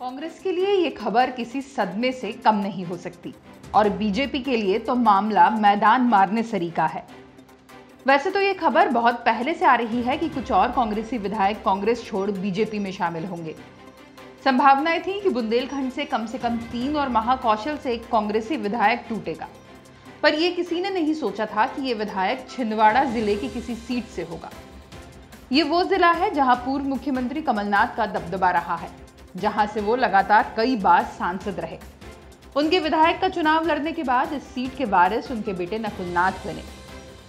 कांग्रेस के लिए ये खबर किसी सदमे से कम नहीं हो सकती। और बीजेपी के लिए तो मामला मैदान मारने सरीका है। वैसे तो ये खबर बहुत पहले से आ रही है कि कुछ और कांग्रेसी विधायक कांग्रेस छोड़ बीजेपी में शामिल होंगे। संभावनाएँ थी कि बुंदेलखंड से कम से कम तीन और महाकौशल से एक कांग्रेसी विधायक टूटेगा। पर यह किसी ने नहीं सोचा था कि ये विधायक छिंदवाड़ा ज़िले की किसी सीट से होगा। ये वो जिला है जहाँ पूर्व मुख्यमंत्री कमलनाथ का दबदबा रहा है। जहाँ से वो लगातार कई बार सांसद रहे। उनके विधायक का चुनाव लड़ने के बाद इस सीट के वारिस उनके बेटे नकुलनाथ बने।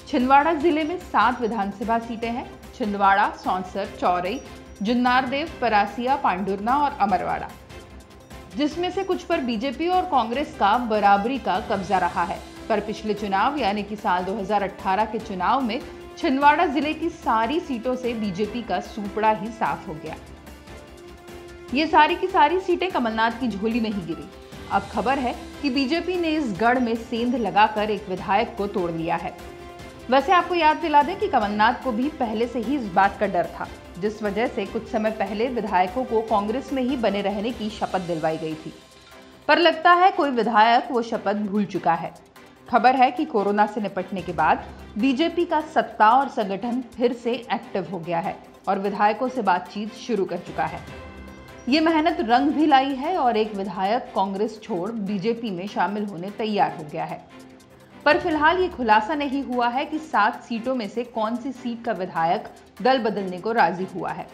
छिंदवाड़ा ज़िले में सात विधानसभा सीटें हैं। छिंदवाड़ा, सौंसर, चौरई, जुन्नारदेव, परासिया, पांडुरना और अमरवाड़ा। जिसमें से कुछ पर बीजेपी और कांग्रेस का बराबरी का कब्जा रहा है। पर पिछले चुनाव, यानी कि साल 2018 के चुनाव में, छिंदवाड़ा ज़िले की सारी सीटों से बीजेपी का सुपड़ा ही साफ़ हो गया। ये सारी की सारी सीटें कमलनाथ की झोली में ही गिरी। अब खबर है कि बीजेपी ने इस गढ़ में सेंध लगाकर एक विधायक को तोड़ लिया है। वैसे आपको याद दिला दें कि कमलनाथ को भी पहले से ही इस बात का डर था, जिस वजह से कुछ समय पहले विधायकों को कांग्रेस में ही बने रहने की शपथ दिलवाई गई थी। पर लगता है कोई विधायक वो शपथ भूल चुका है। खबर है कि कोरोना से निपटने के बाद बीजेपी का सत्ता और संगठन फिर से एक्टिव हो गया है और विधायकों से बातचीत शुरू कर चुका है। ये मेहनत रंग भी लाई है और एक विधायक कांग्रेस छोड़ बीजेपी में शामिल होने तैयार हो गया है। पर फ़िलहाल ये खुलासा नहीं हुआ है कि सात सीटों में से कौन सी सीट का विधायक दल बदलने को राज़ी हुआ है।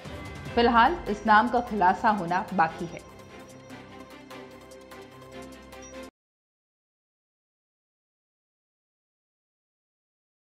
फ़िलहाल इस नाम का खुलासा होना बाकी है।